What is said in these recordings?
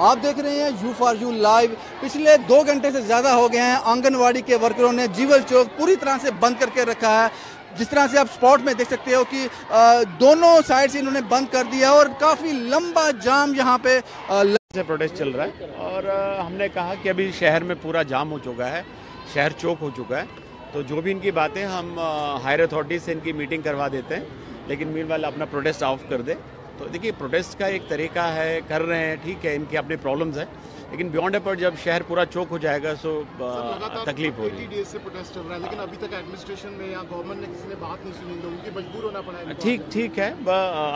आप देख रहे हैं यू फॉर यू लाइव पिछले दो घंटे से ज़्यादा हो गए हैं। आंगनवाड़ी के वर्करों ने जीवल चौक पूरी तरह से बंद करके रखा है। जिस तरह से आप स्पॉट में देख सकते हो कि दोनों साइड से इन्होंने बंद कर दिया और काफ़ी लंबा जाम यहाँ पे से प्रोटेस्ट चल रहा है और हमने कहा कि अभी शहर में पूरा जाम हो चुका है, शहर चौक हो चुका है। तो जो भी इनकी बातें हम हायर अथॉरिटी से इनकी मीटिंग करवा देते हैं। लेकिन मीन अपना प्रोटेस्ट ऑफ़ कर दे। तो देखिए प्रोटेस्ट का एक तरीका है कर रहे हैं ठीक है इनके अपने प्रॉब्लम्स हैं लेकिन बियॉन्ड पर जब शहर पूरा चौक हो जाएगा सो तकलीफ़ हो रही है। से प्रोटेस्ट चल रहा है लेकिन अभी तक एडमिनिस्ट्रेशन में या गवर्नमेंट ने किसी ने बात नहीं सुनी लोगों की मजबूर होना पड़ा ठीक ठीक है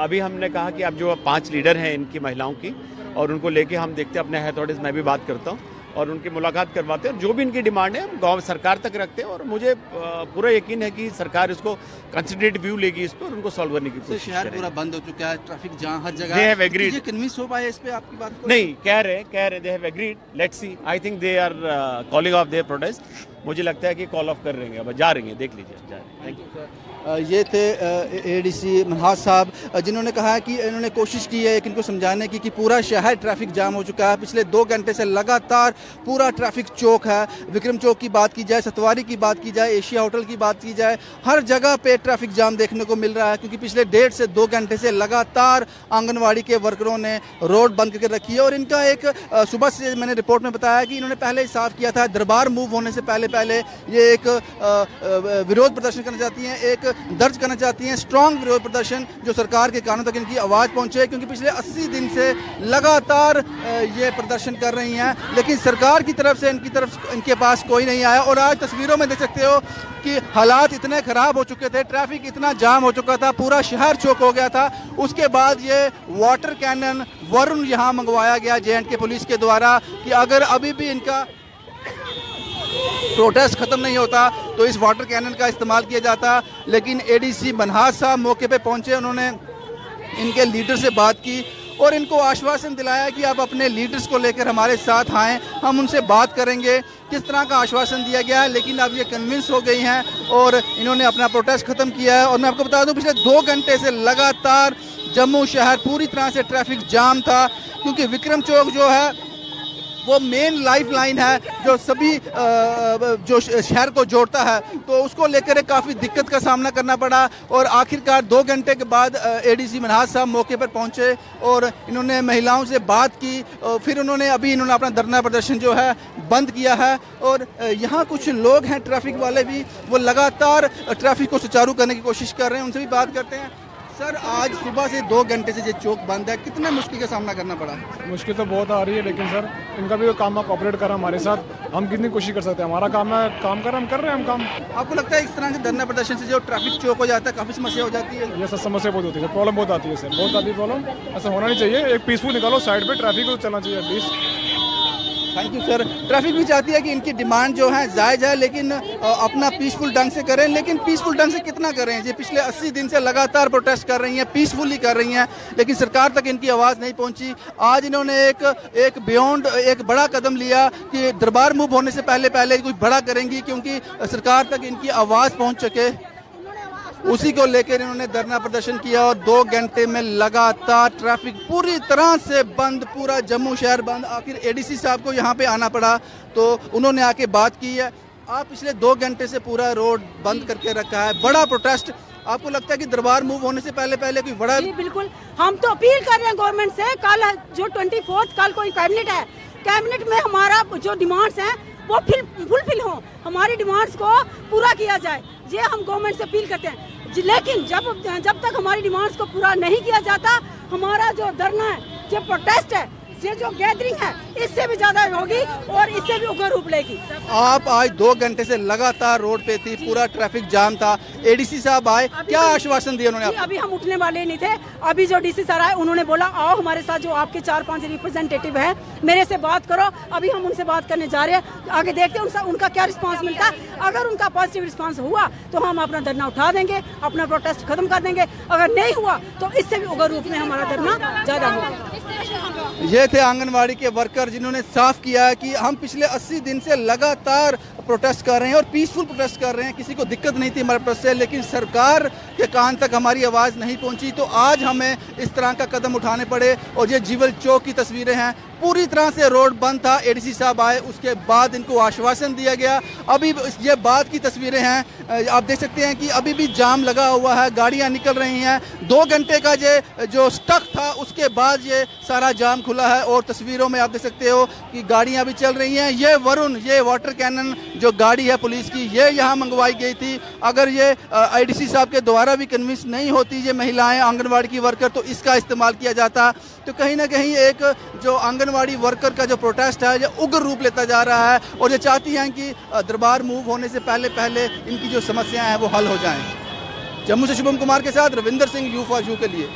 अभी हमने कहा कि अब जो पाँच लीडर हैं इनकी महिलाओं की और उनको लेके हम देखते हैं अपने अथॉरिटीज में भी बात करता हूँ। और उनकी मुलाकात करवाते हैं। जो भी इनकी डिमांड है हम गाँव सरकार तक रखते हैं। और मुझे पूरा यकीन है कि सरकार इसको कंसिडरेट व्यू लेगी इस पर उनको सॉल्व करने की कोशिश शहर पूरा बंद हो चुका है ट्रैफ़िक जहाँ हर जगह एग्रीड कन्विंस हो। पाए इस पे आपकी बात नहीं कह रहे कह रहे they have agreed let's see I think they are calling off their protest मुझे लगता है कि कॉल ऑफ़ कर रहे हैं। अब जा रहे हैं, देख लीजिए जा रहे थैंक यू ये थे एडीसी मनहाज साहब। जिन्होंने कहा कि इन्होंने कोशिश की है कि इनको समझाने की कि पूरा शहर ट्रैफ़िक जाम हो चुका है। पिछले दो घंटे से लगातार पूरा ट्रैफ़िक चौक है। विक्रम चौक की बात की जाए, सतवारी की बात की जाए, एशिया होटल की बात की जाए, हर जगह पे ट्रैफ़िक जाम देखने को मिल रहा है, क्योंकि पिछले डेढ़ से दो घंटे से लगातार आंगनबाड़ी के वर्करों ने रोड बंद करके रखी है। और इनका एक सुबह से मैंने रिपोर्ट में बताया कि इन्होंने पहले साफ़ किया था, दरबार मूव होने से पहले पहले ये एक विरोध प्रदर्शन करना चाहती हैं, एक दर्ज करना चाहती हैं स्ट्रॉन्ग विरोध प्रदर्शन जो सरकार के कानों तक इनकी आवाज़ पहुँचे, क्योंकि पिछले 80 दिन से लगातार ये प्रदर्शन कर रही हैं, लेकिन सरकार की तरफ़ से, इनकी तरफ़, इनके पास कोई नहीं आया, और आज तस्वीरों में देख सकते हो कि हालात इतने ख़राब हो चुके थे ट्रैफ़िक इतना जाम हो चुका था, पूरा शहर चौक हो गया था, उसके बाद ये वाटर कैनन वरुण यहाँ मंगवाया गया जे के पुलिस के द्वारा, कि अगर अभी भी इनका प्रोटेस्ट ख़त्म नहीं होता तो इस वाटर कैनन का इस्तेमाल किया जाता। लेकिन एडीसी मनहाज साहब मौके पे पहुँचे, उन्होंने इनके लीडर से बात की और इनको आश्वासन दिलाया कि आप अपने लीडर्स को लेकर हमारे साथ आएँ, हम उनसे बात करेंगे। किस तरह का आश्वासन दिया गया है, लेकिन अब ये कन्विंस हो गई हैं और इन्होंने अपना प्रोटेस्ट ख़त्म किया है। और मैं आपको बता दूँ, पिछले दो घंटे से लगातार जम्मू शहर पूरी तरह से ट्रैफ़िक जाम था, क्योंकि विक्रम चौक जो है वो मेन लाइफ लाइन है जो सभी जो शहर को जोड़ता है। तो उसको लेकर काफ़ी दिक्कत का सामना करना पड़ा और आखिरकार दो घंटे के बाद एडीसी मनहाज साहब मौके पर पहुँचे और इन्होंने महिलाओं से बात की फिर उन्होंने अभी इन्होंने अपना धरना प्रदर्शन जो है बंद किया है और यहाँ कुछ लोग हैं ट्रैफ़िक वाले भी, वो लगातार ट्रैफ़िक को सुचारू करने की कोशिश कर रहे हैं। उनसे भी बात करते हैं। सर आज सुबह से दो घंटे से ये चौक बंद है। कितने मुश्किल का सामना करना पड़ा? मुश्किल तो बहुत आ रही है लेकिन सर इनका भी काम है कॉपरेट कर हमारे साथ। हम कितनी कोशिश कर सकते हैं? हमारा काम है काम कर हम कर रहे हैं हम काम। आपको लगता है इस तरह से धरना प्रदर्शन से जो ट्रैफ़िक चौक हो जाता है काफ़ी समस्या हो जाती है? ये सर समस्या बहुत होती है प्रॉब्लम बहुत आती है सर बहुत आती है प्रॉब्लम ऐसा होना नहीं चाहिए। एक पीसफुल निकालो साइड पर ट्रैफ़िक को चलना चाहिए at least thank you sir traffic भी चाहती है कि इनकी डिमांड जो है जायज़ है, लेकिन अपना पीसफुल ढंग से करें। लेकिन पीसफुल ढंग से कितना करें? ये पिछले 80 दिन से लगातार प्रोटेस्ट कर रही हैं पीसफुली कर रही हैं, लेकिन सरकार तक इनकी आवाज़ नहीं पहुँची। आज इन्होंने एक एक बियॉन्ड एक बड़ा कदम लिया कि दरबार मूव होने से पहले पहले कुछ बड़ा करेंगी, क्योंकि सरकार तक इनकी आवाज़ पहुँच सके उसी को लेकर इन्होंने धरना प्रदर्शन किया और दो घंटे में लगातार ट्रैफ़िक पूरी तरह से बंद, पूरा जम्मू शहर बंद। आखिर एडीसी साहब को यहाँ पे आना पड़ा तो उन्होंने आके बात की है। आप पिछले दो घंटे से पूरा रोड बंद करके रखा है। बड़ा प्रोटेस्ट आपको लगता है कि दरबार मूव होने से पहले पहले कोई बड़ा जी, बिल्कुल। हम तो अपील कर रहे हैं गवर्नमेंट से, कल जो ट्वेंटी कल कोई कैबिनेट है कैबिनेट में हमारा जो डिमांड्स हैं, वो फुलफिल हो। हमारी डिमांड्स को पूरा किया जाए। ये हम गवर्नमेंट से अपील करते हैं। लेकिन जब जब तक हमारी डिमांड्स को पूरा नहीं किया जाता, हमारा जो धरना है, जो प्रोटेस्ट है ये जो गैदरिंग है इससे भी ज़्यादा होगी और इससे भी उग्र रूप लेगी। आप आज दो घंटे से लगातार रोड पे थी पूरा ट्रैफ़िक जाम था। एडीसी साहब आए क्या तो- आश्वासन दिया उन्होंने अभी हम उठने वाले नहीं थे। अभी जो डीसी सर आए उन्होंने बोला आओ हमारे साथ जो आपके चार पाँच रिप्रेजेंटेटिव है मेरे से बात करो। अभी हम उनसे बात करने जा रहे हैं। आगे देखते हैं उनका क्या रिस्पॉन्स मिलता है। अगर उनका पॉजिटिव रिस्पॉन्स हुआ तो हम अपना धरना उठा देंगे अपना प्रोटेस्ट खत्म कर देंगे। अगर नहीं हुआ तो इससे भी उग्र रूप में हमारा धरना ज़्यादा होगा। ये थे आंगनबाड़ी के वर्कर जिन्होंने साफ़ किया है कि हम पिछले 80 दिन से लगातार प्रोटेस्ट कर रहे हैं और पीसफुल प्रोटेस्ट कर रहे हैं। किसी को दिक्कत नहीं थी हमारे पास से, लेकिन सरकार के कान तक हमारी आवाज़ नहीं पहुँची। तो आज हमें इस तरह का कदम उठाने पड़े और ये जीवल चौक की तस्वीरें हैं। पूरी तरह से रोड बंद था एडीसी साहब आए, उसके बाद इनको आश्वासन दिया गया। अभी ये बाद की तस्वीरें हैं। आप देख सकते हैं कि अभी भी जाम लगा हुआ है, गाड़ियाँ निकल रही हैं। दो घंटे का ये, जो स्टक था, उसके बाद ये सारा जाम खुला है और तस्वीरों में आप देख सकते हो कि गाड़ियाँ भी चल रही हैं। ये वरुण, ये वाटर कैनन जो गाड़ी है पुलिस की, ये यहाँ मंगवाई गई थी। अगर ये आईडीसी साहब के द्वारा भी कन्विंस नहीं होती ये महिलाएँ आंगनबाड़ी की वर्कर तो इसका इस्तेमाल किया जाता। तो कहीं ना कहीं एक जो आंगनबाड़ी वर्कर का जो प्रोटेस्ट है, ये उग्र रूप लेता जा रहा है और ये चाहती हैं कि दरबार मूव होने से पहले पहले इनकी जो समस्याएँ हैं वो हल हो जाएँ। जम्मू से शुभम कुमार के साथ Ravinder Singh you for you के लिए।